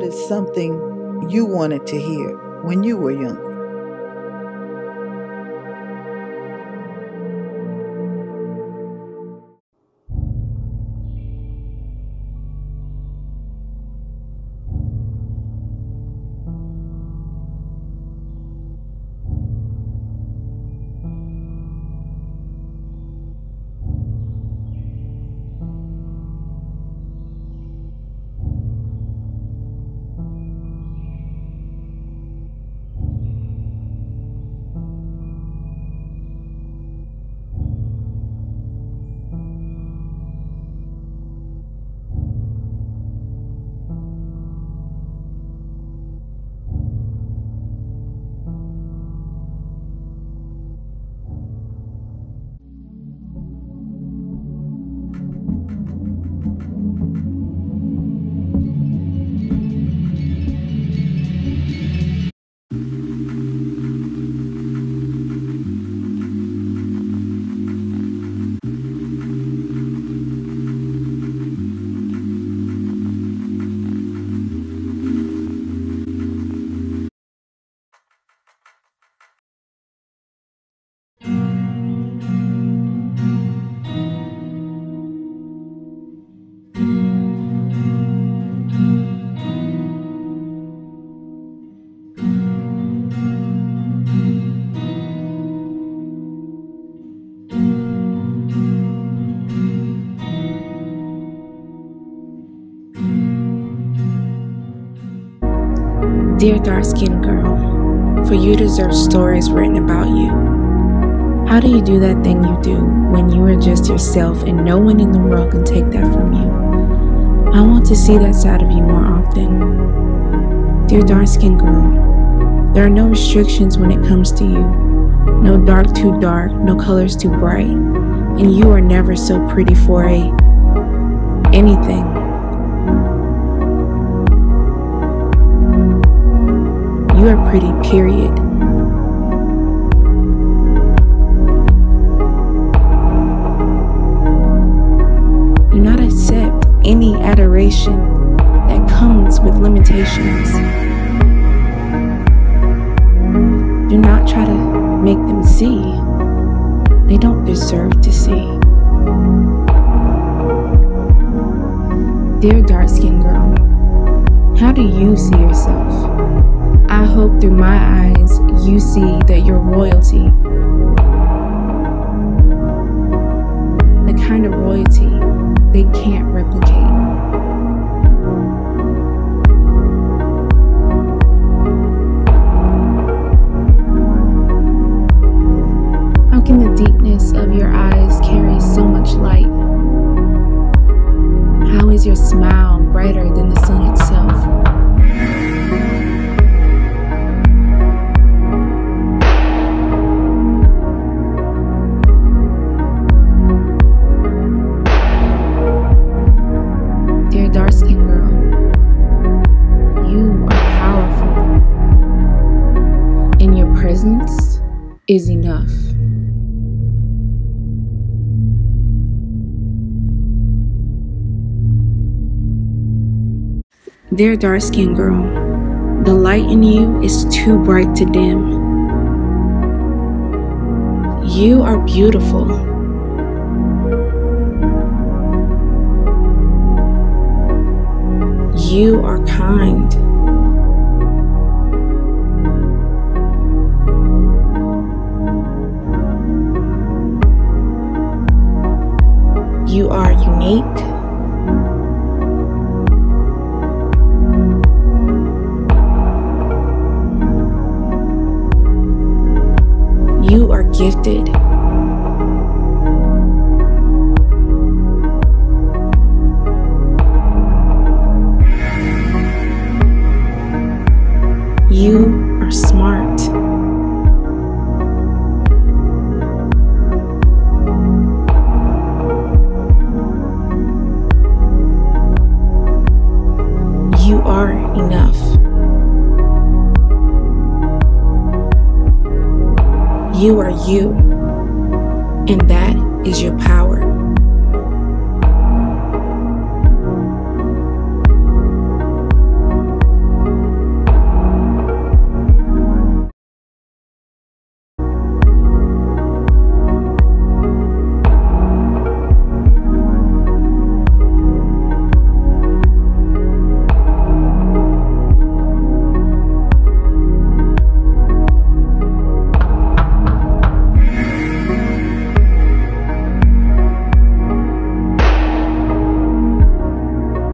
what is something you wanted to hear when you were younger? Dear dark skinned girl, for you deserve stories written about you. How do you do that thing you do when you are just yourself and no one in the world can take that from you? I want to see that side of you more often. Dear dark skinned girl, there are no restrictions when it comes to you. No dark too dark, no colors too bright, and you are never so pretty for a anything. Pretty, period. Do not accept any adoration that comes with limitations. Do not try to make them see. They don't deserve to see. Dear dark skinned girl, how do you see yourself? Hope through my eyes you see that you're royalty. The kind of royalty they can't replicate. How can the deepness of your eyes carry so much light? How is your smile brighter presence is enough. Dear dark skinned girl, the light in you is too bright to dim. You are beautiful. You are kind. You are gifted. You You are you, and that is your power.